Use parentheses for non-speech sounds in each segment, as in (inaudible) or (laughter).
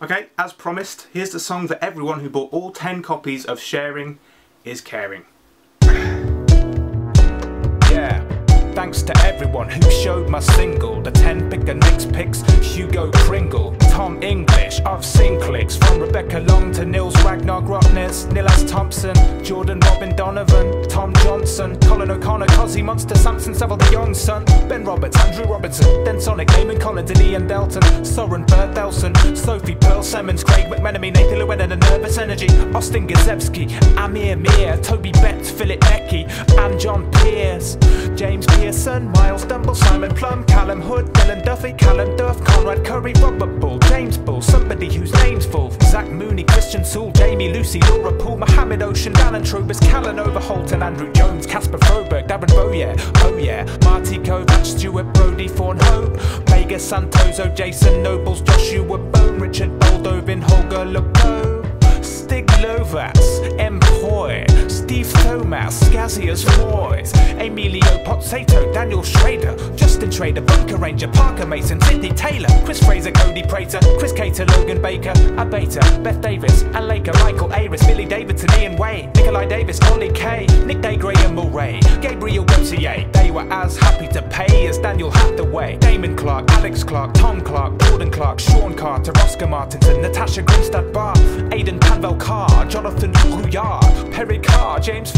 Okay, as promised, here's the song for everyone who bought all 10 copies of Sharing is Caring. Yeah. Thanks to everyone who showed my single. The 10 pick and Nick's picks, Hugo Kringle, Tom English, I've seen clicks. From Rebecca Long to Nils Ragnar Grotnes, Nilas Thompson, Jordan Robin Donovan, Tom Johnson, Colin O'Connor, Cosy Monster, Samson Seville the Young Son, Ben Roberts, Andrew Robinson, then Sonic, Damon Collins, and Ian Delton, Soren Bert Elson, Sophie Pearl Simmons, Craig McMenemy, Nathan Llewellyn, and the Nervous Energy, Austin Gazebski, Amir Mir, Toby Betts, Philip Becky, and John Pierce, James Pearson, Miles Dumble, Simon Plum, Callum Hood, Dylan Duffy, Callum Duff, Conrad Curry, Robert Bull, James Bull, somebody whose name's full, Zach Mooney, Christian Sewell, Jamie Lucy, Laura Poole, Mohammed Ocean, Dallin Trubus, Callan Overholt, and Andrew Jones, Casper Froberg, Darren Boyer, oh yeah, Marty Kovac, Stuart Brody, Fawn Hope, Vega Santoso, Jason Nobles, Joshua Bone, Richard Boldovin, Holger Lebeau, Stig Lovats, M. Poy, Thomas, Scazia's Emilio Pozzato, Daniel Schrader, Justin Trader, Bunker Ranger, Parker Mason, Sydney Taylor, Chris Fraser, Cody Prater, Chris Cater, Logan Baker, Abeta, Beth Davis, and Laker, Michael Aris, Billy Davidson, Ian Wayne, Nikolai Davis, Ollie Kay, Nick Day, Graham Murray, Gabriel Gautier. They were as happy to pay as Daniel Hathaway, Damon Clark, Alex Clark, Tom Clark, Gordon Clark, Sean Carter, Oscar Martinson, Natasha Grinstad Bar, Aidan Panvel Carr, Jonathan Rouillard, Perry Carr, James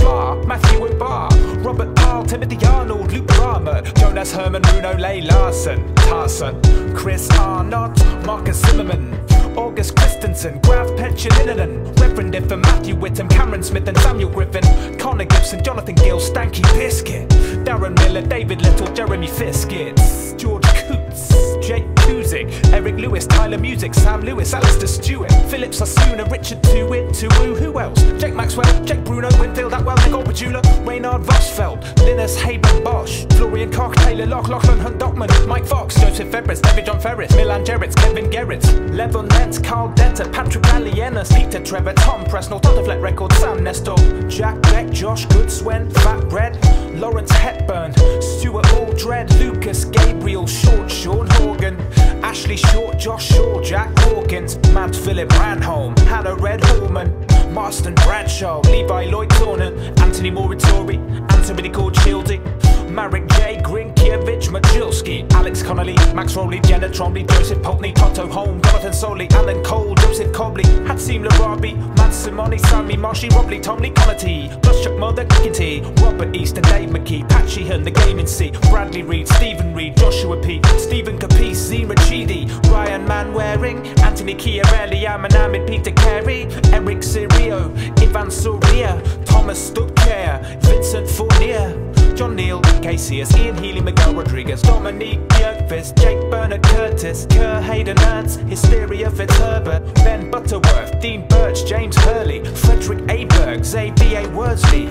Matthew O'Barr, Robert Parle, Timothy Arnold, Luke Rama, Jonas Herman, Bruno Lay Larson, Tarson, Chris Arnott, Marcus Zimmerman, August Christensen, Graf Petchalinanen, Reverend Diffin, Matthew Whittam, Cameron Smith and Samuel Griffin, Connor Gibson, Jonathan Gill, Stanky Biscuit, Darren Miller, David Little, Jeremy Fiskett, George Coots, Jake Kuzik, Eric Lewis, Tyler Music, Sam Lewis, Alistair Stewart, Philip Sassoon, Richard Tuwit, Tuwu, who else? Jake Maxwell, Jake Bruno, Winfield, Atwell, Nicole Pajula, Reynard Vosfeld, Linus Hayden Bosch, Florian Koch, Taylor Lock, Lachlan Hunt Dockman, Mike Fox, Joseph Febres, David John Ferris, Milan Gerrits, Kevin Gerrits, Levon Nets, Carl Detter, Patrick Alienas, Peter Trevor, Tom Presnell, Totaflet Records, Sam Nestor, Jack Beck, Josh Goodswen, Fat Bread, Lawrence Hepburn, Stuart Aldred, Lucas Gabriel, Short, Sean Horgan, Ashley Short, Josh Shaw, Jack Hawkins, Matt Philip Ranholm, Hannah Red Hallman, Marston Bradshaw, Levi Lloyd Turner, Anthony Moritori, Anthony called Childy, Marek Majulski, Alex Connolly, Max Rowley, Jenna Trombley, Joseph Poltney, Toto Holm, Jonathan Soley, Alan Cole, Joseph Cobley, Hatsim Larabi, Matt Simoni, Sammy Marshy, Robley, Tomley, Connaty, Plus Chuck Mother, Kickity, Robert Easton, Dave McKee, Pat Sheehan, The Gaming C, Bradley Reed, Stephen Reed, Joshua P, Stephen Capice, Zima Chidi, Ryan Manwaring, Anthony Chiarelli, Amanamid, Peter Carey, Eric Sirio, Ivan Soria, Thomas Fournier, John Neal, KCS, Ian Healy, Miguel Rodriguez, Dominique Bjerkvist, Jake Bernard Curtis, Kerr Hayden Ernst, Hysteria Fitzherbert, Ben Butterworth, Dean Birch, James Hurley, Frederick Aberg, Xavier Worsley,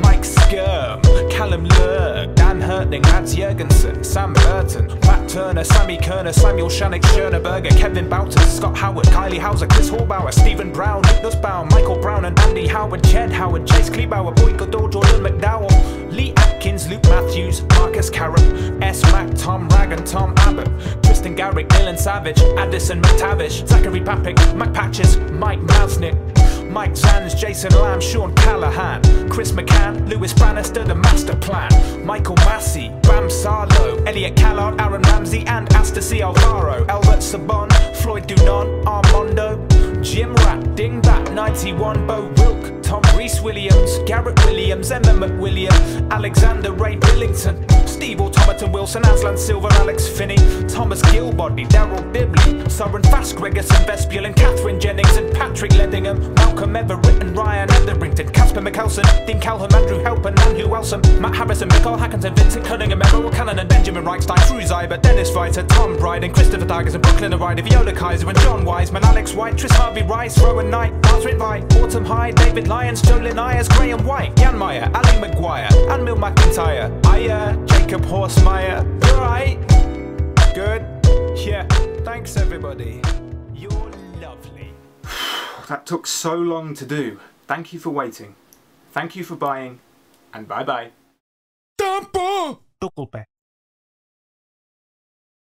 Mike Skirm, Callum Lurg, Dan Hertling, Mads Jurgensen, Sam Burton, Matt Turner, Sammy Kerner, Samuel Shannick, Schoenberger, Kevin Boughton, Scott Howard, Kylie Hauser, Chris Horbauer, Stephen Brown, Nick Nussbaum, Michael Brown and Andy Howard, Jed Howard, Chase Kleebauer, Boy Godot, Jordan McDowell, Lee Atkins, Luke Matthews, Marcus Carroll, S. Mac, Tom Rag and Tom Abbott, Tristan Garrick, Dylan Savage, Addison McTavish, Zachary Papick, Mac Patches, Mike Masnick, Mike Zans, Jason Lamb, Sean Callahan, Chris McCann, Lewis Bannister, The Master Plan, Michael Massey, Bam Sarlo, Elliot Callard, Aaron Ramsey, and Astasy Alvaro, Albert Sabon, Floyd Dunon, Armando, Jim Rat, Dingbat, 91, Bo Wilk, Tom Reese Williams, Garrett Williams, Emma McWilliam, Alexander Ray Billington, Steve Automaton Wilson, Aslan Silver, Alex Finney, Thomas Gilbody, Daryl Bibley, Soren Fast, Gregerson, Vespiel, Catherine Jennings, and Patrick Ledingham, Malcolm Everett, and Ryan Etherington, Casper McCalson, Dean Calhoun, Andrew Helper, Nanhu Welsom, Matt Harrison, Michael Hackinson, Vincent Cunningham, Errol Cannon, and Benjamin Reichstein, Drew Zyber, Dennis Reiter, Tom Bryden, Christopher Tigers, and Brooklyn Ryder, Viola Kaiser, and John Wiseman, Alex White, Tris Harvey Rice, Rowan Knight, Lars Rinvai, Autumn Hyde, David Lyons, Jolyn Ayers, Graham White, Jan Meyer, Ali McGuire, and Mill McIntyre, Aya, Jacob Horsemeyer. You alright? Good? Yeah. Thanks everybody. You're lovely. (sighs) That took so long to do. Thank you for waiting. Thank you for buying. And bye bye. Tempo! Tukulpe.